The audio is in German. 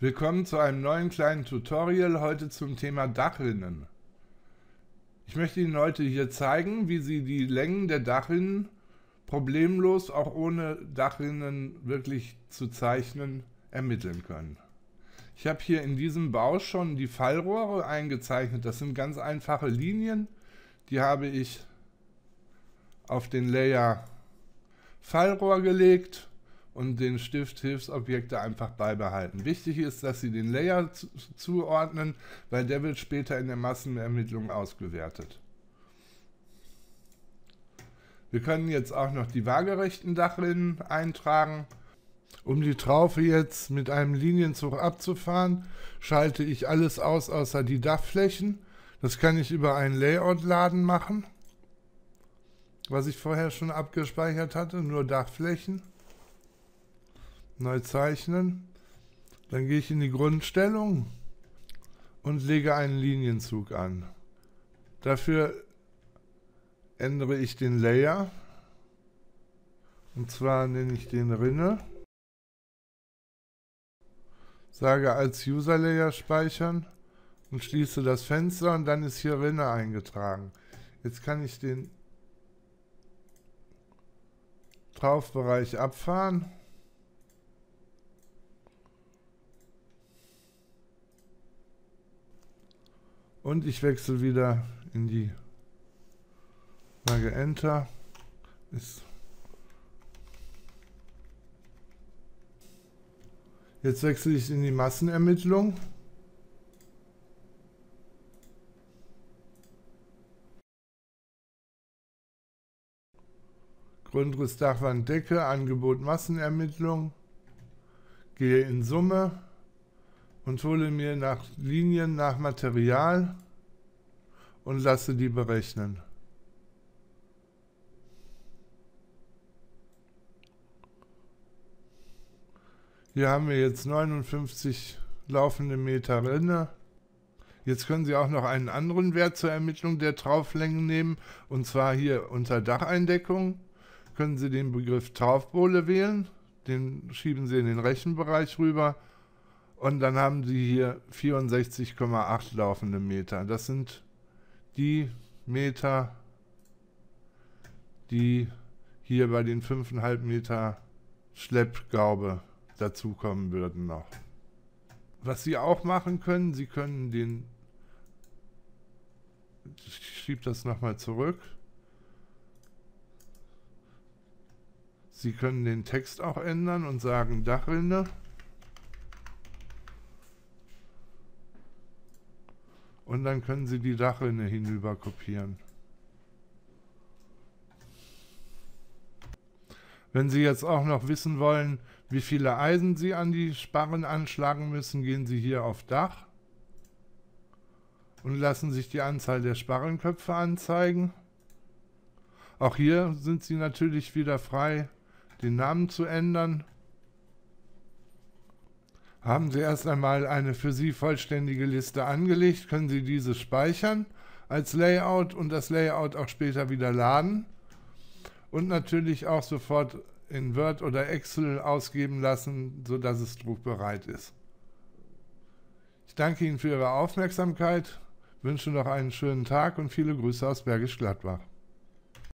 Willkommen zu einem neuen kleinen Tutorial heute zum Thema Dachrinnen. Ich möchte Ihnen heute hier zeigen, wie Sie die Längen der Dachrinnen problemlos, auch ohne Dachrinnen wirklich zu zeichnen, ermitteln können. Ich habe hier in diesem Bau schon die Fallrohre eingezeichnet. Das sind ganz einfache Linien. Die habe ich auf den Layer Fallrohr gelegt und den Stift Hilfsobjekte einfach beibehalten. Wichtig ist, dass Sie den Layer zu, zuordnen, weil der wird später in der Massenermittlung ausgewertet. Wir können jetzt auch noch die waagerechten Dachrinnen eintragen. Um die Traufe jetzt mit einem Linienzug abzufahren, schalte ich alles aus außer die Dachflächen. Das kann ich über einen Layout-Laden machen, was ich vorher schon abgespeichert hatte, nur Dachflächen neu zeichnen. Dann gehe ich in die Grundstellung und lege einen Linienzug an. Dafür ändere ich den Layer. Und zwar nenne ich den Rinne. Sage als User Layer speichern und schließe das Fenster und dann ist hier Rinne eingetragen. Jetzt kann ich den Traufbereich abfahren. Und ich wechsle wieder in die sage Enter. Ist Jetzt wechsle ich in die Massenermittlung. Grundriss Dachwand Decke, Angebot Massenermittlung. Gehe in Summe und hole mir nach Linien nach Material und lasse die berechnen. Hier haben wir jetzt 59 laufende Meter Rinne. Jetzt können Sie auch noch einen anderen Wert zur Ermittlung der Trauflängen nehmen, und zwar hier unter Dacheindeckung können Sie den Begriff Traufbohle wählen, den schieben Sie in den Rechenbereich rüber und dann haben sie hier 64,8 laufende Meter. Das sind die Meter, die hier bei den 5,5 Meter Schleppgaube dazukommen würden noch. Was Sie auch machen können, Sie können den, ich schiebe das nochmal zurück, Sie können den Text auch ändern und sagen Dachrinne. Und dann können Sie die Dachrinne hinüber kopieren. Wenn Sie jetzt auch noch wissen wollen, wie viele Eisen Sie an die Sparren anschlagen müssen, gehen Sie hier auf Dach und lassen sich die Anzahl der Sparrenköpfe anzeigen. Auch hier sind Sie natürlich wieder frei, den Namen zu ändern haben Sie erst einmal eine für Sie vollständige Liste angelegt, können Sie diese speichern als Layout und das Layout auch später wieder laden und natürlich auch sofort in Word oder Excel ausgeben lassen, sodass es druckbereit ist. Ich danke Ihnen für Ihre Aufmerksamkeit, wünsche noch einen schönen Tag und viele Grüße aus Bergisch Gladbach.